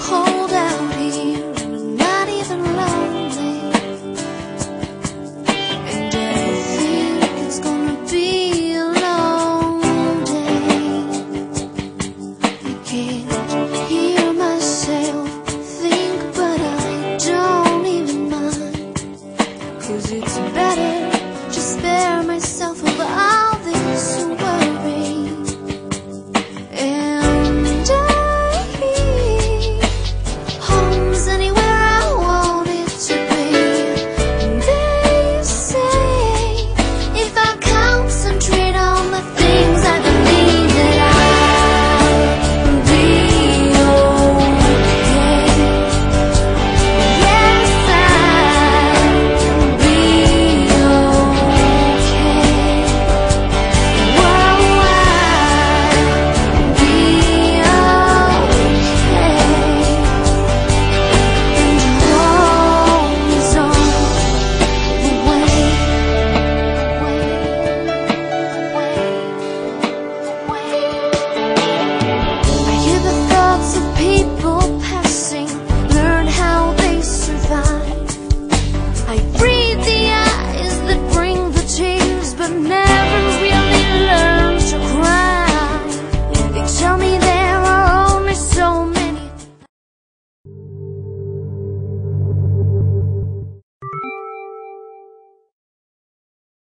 好。